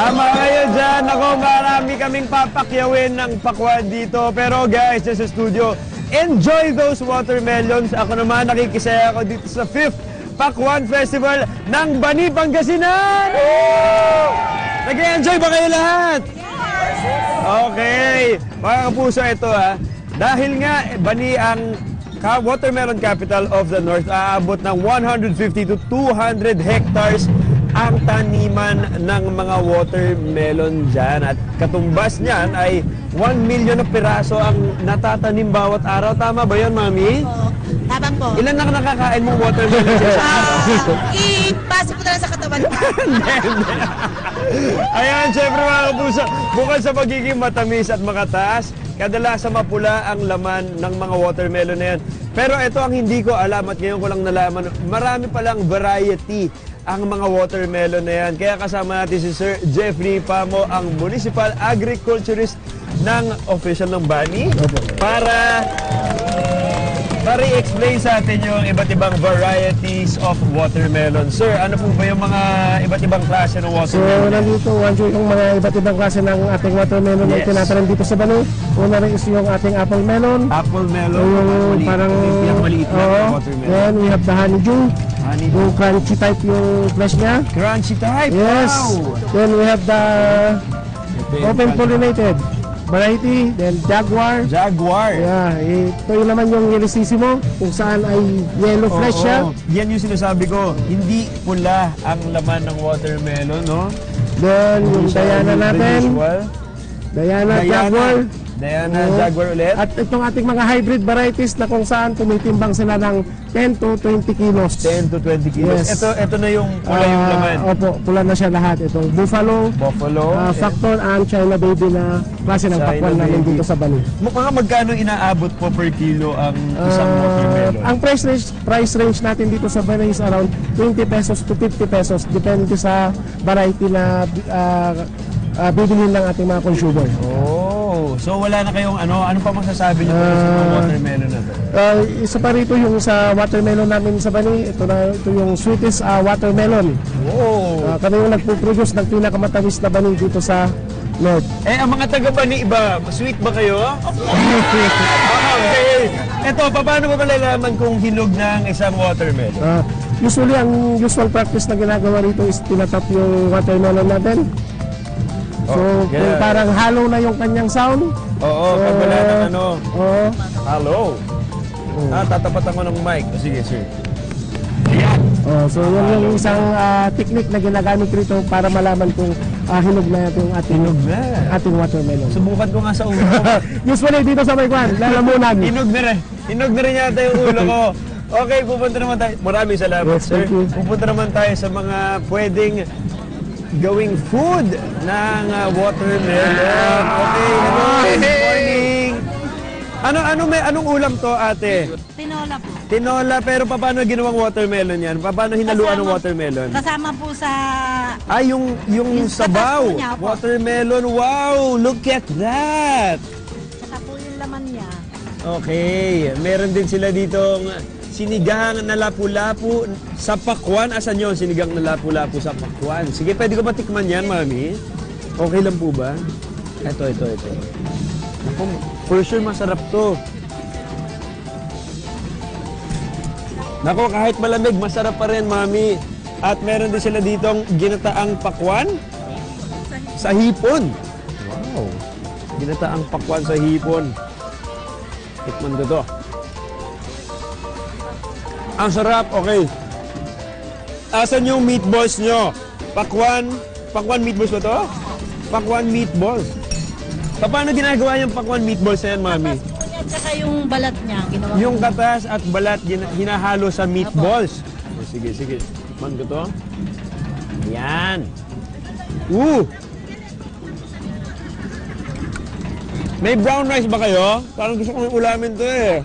Tama kayo dyan. Ako, marami kaming papakyawin ng pakwan dito. Pero guys, dyan sa studio, enjoy those watermelons. Ako naman, nakikisaya ako dito sa 5th Pakwan Festival ng Bani, Pangasinan! Nag-enjoy ba kayo lahat? Okay. Mga kapuso, ito ha. Dahil nga, Bani ang watermelon capital of the North, aabot ng 150 to 200 hectares ang taniman ng mga watermelon dyan. At katumbas niyan ay 1 million na piraso ang natatanim bawat araw. Tama ba yan, Mami? Po. Tabang po. Ilan na nakakain mong watermelon araw? Ah, ipasok ko na lang sa katawan ko. Ayan, syempre mga kapuso, bukod sa pagiging matamis at makataas, kadalasan mapula ang laman ng mga watermelon na yan. Pero ito ang hindi ko alam at ngayon ko lang nalaman, marami palang variety ang mga watermelon na yan. Kaya kasama natin si Sir Jeffrey Pamo, ang Municipal Agriculturist ng official ng Bani, para para i-explain sa atin yung iba't ibang varieties of watermelon. Sir, ano po ba yung mga iba't ibang klase ng So, watermelon? nandito, Wanjo, yung mga iba't ibang klase ng ating watermelon na Yes. tinatanim dito sa Bani. Una rin is yung ating apple melon. Apple melon, yung maliit, parang, yung pinakmaliit na oo. watermelon. Then, we have the honeydew. Honey, Yung crunchy type yung flesh niya. crunchy type. Yes. Wow! Then, we have the open pollinated variety. Then, jaguar. Jaguar. Yeah, ito yung naman yung Yelisissimo, kung saan ay yellow flesh siya. Oo, Yan yung sinasabi ko. Hindi pula ang laman ng watermelon, no? Then, yung Diana natin. Diana, Diana. jaguar. Diana, Oo. Jaguar ulit. At itong ating mga hybrid varieties na kung saan tumitimbang sila ng 10 to 20 kilos. 10 to 20 kilos. Yes. Ito, ito na yung pula yung Ah, laman. Opo, pula na siya lahat. Itong buffalo, Buffalo. ah, factor, and China baby na klase ng China pakwan namin dito sa Bani. Mga magkano inaabot po per kilo ang isang Ah, watermelon? ang price range, price range natin dito sa Bani is around 20 pesos to 50 pesos depende sa variety na uh, bibilhin ng ating mga consumer. Oh, so wala na kayong ano, ano pa masasabi niyo tungkol sa Ah. watermelon na to? Uh, isa pa rito yung sa watermelon namin sa Bani, ito na ito yung sweetest ah, watermelon. Wow! Uh, kami yung nagpo-produce ng pinakamatamis na bani dito sa North. Eh, ang mga taga ba ni iba, sweet ba kayo? okay. Ito, paano ba malalaman kung hinog ang isang watermelon? Ah, usually, ang usual practice na ginagawa rito is tinatap yung watermelon natin. So, Oh, kung yeah. parang hollow na yung kanyang sound, Oo, pag wala ng ano. oo, Hello? Ah, tatapatan ko ng mic. O, sige, sir. Ayan. oh, so yun yung isang ah, technique na ginagamit rito para malaman kung ah, hinog na yung ating, Hinog na. ating watermelon. Subukan ko nga sa ulo ko. usually, dito sa Maykwan, lalamunan. Hinog na rin. Hinog na rin yata yung ulo ko. Okay, pupunta naman tayo. Maraming salamat, Yes, sir. Pupunta naman tayo sa mga pwedeng gawing food ng uh, watermelon. Okay, hello. Good morning. Ano ano may anong ulam to, ate? Tinola po. Tinola, pero paano ginawang watermelon yan? Paano hinaluan ng Kasama- watermelon? Kasama po sa... Ah, yung, yung Yung sabaw. katas po niya. Watermelon. Wow, look at that. Saka po yung laman niya. Okay, meron din sila ditong sinigang na lapu-lapu sa pakwan. Asan yun? Sinigang na lapu-lapu sa pakwan. Sige, pwede ko matikman yan, mami? Okay lang po ba? Ito, ito, ito. Ako, for sure masarap to. Nako, kahit malamig, masarap pa rin, mami. At meron din sila ditong ginataang pakwan sa hipon. Wow. Ginataang pakwan sa hipon. Tikman ko to. Ang sarap, okay. Asan yung meatballs nyo? Pakwan, pakwan meatballs ba to? Pakwan meatballs. Pa- Paano ginagawa yung pakwan meatballs na yan, mami? Tapos po niya, tsaka yung balat niya. Ginawa Yung katas at balat gina- hinahalo sa meatballs. Sige, sige. Tikman ko to. Yan. Woo! May brown rice ba kayo? Parang gusto kong ulamin to eh.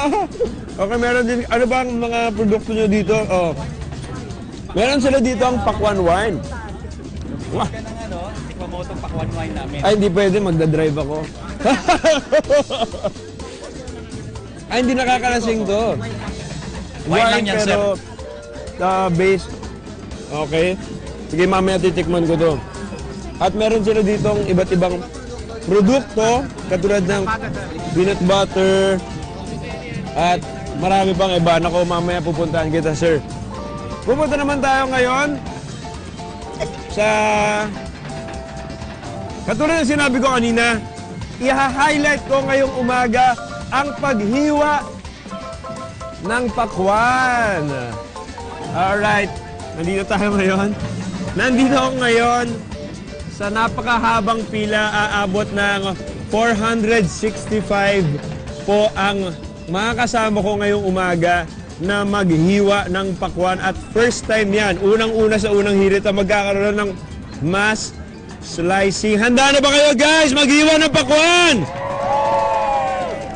okay, meron din. Ano ba ang mga produkto nyo dito? Oh. Meron sila dito ang pakwan wine. Ano, tikman mo itong pakwan wine namin. Ay, hindi pwede. Magdadrive ako. Ay, hindi nakakalasing to. Wine lang yan, sir. pero, uh, base. Okay. Sige, mamaya titikman ko to. At meron sila ditong iba't ibang produkto, katulad ng peanut butter, at marami pang iba. Nako, mamaya pupuntahan kita, sir. Pupunta naman tayo ngayon sa... Katulad ng sinabi ko kanina, i-highlight ko ngayong umaga ang paghiwa ng pakwan. Alright, nandito tayo ngayon. Nandito ako ngayon sa napakahabang pila, aabot ng 465 po ang mga kasama ko ngayong umaga na maghiwa ng pakwan at first time yan, unang-una sa unang hirit na magkakaroon ng mass slicing. Handa na ba kayo guys? Maghiwa ng pakwan!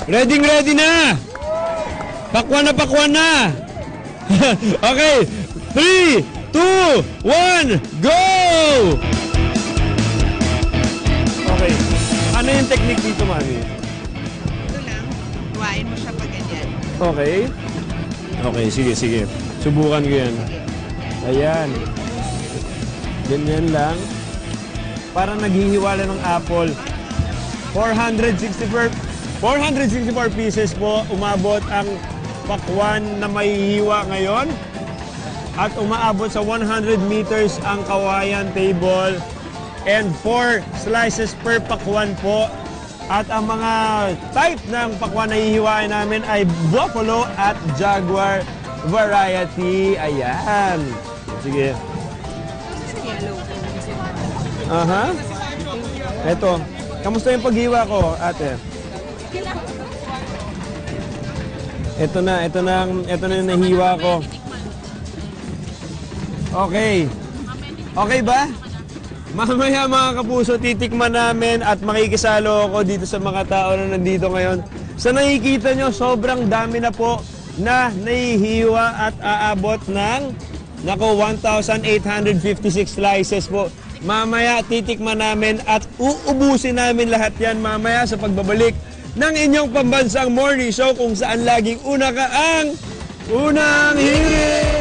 Ready ready na! Pakwan na pakwan na! okay, 3, 2, 1, go! Ano yung technique dito, Mami? Ito lang, kuhain mo siya pag ganyan. Okay. Okay, sige, sige. Subukan ko yan. Ayan. Ganyan lang. Parang naghihiwala ng apple. 464, 464 pieces po umabot ang pakwan na may hiwa ngayon. At umaabot sa 100 meters ang kawayan table. And 4 slices per pakwan po. At ang mga type ng pakwan na hihiwain namin ay Buffalo at Jaguar variety. Ayan. Sige. Aha. Eto. Kamusta yung paghiwa ko, ate? Ito na, ito na, ito na yung nahiwa ko. Okay. Okay ba? Mamaya mga kapuso, titikman namin at makikisalo ako dito sa mga tao na nandito ngayon. Sa nakikita nyo, sobrang dami na po na nahihiwa at aabot ng nako 1,856 slices po. Mamaya titikman namin at uubusin namin lahat yan mamaya sa pagbabalik ng inyong pambansang morning show kung saan laging una ka ang unang hirit!